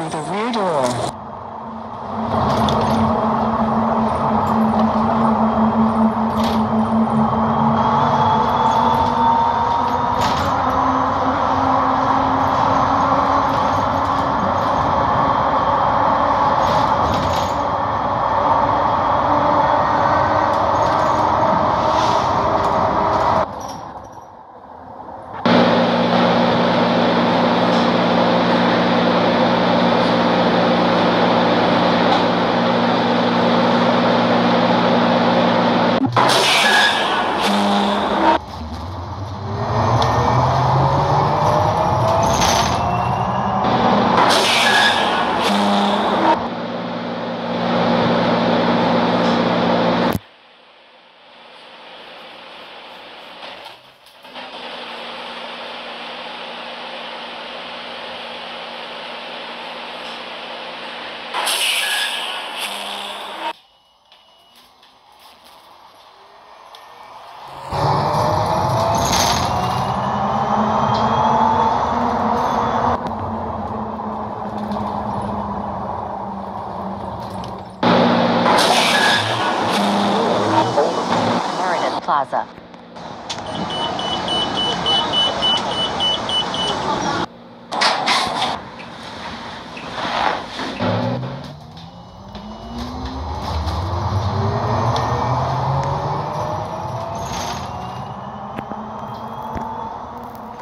맞 아. Plaza.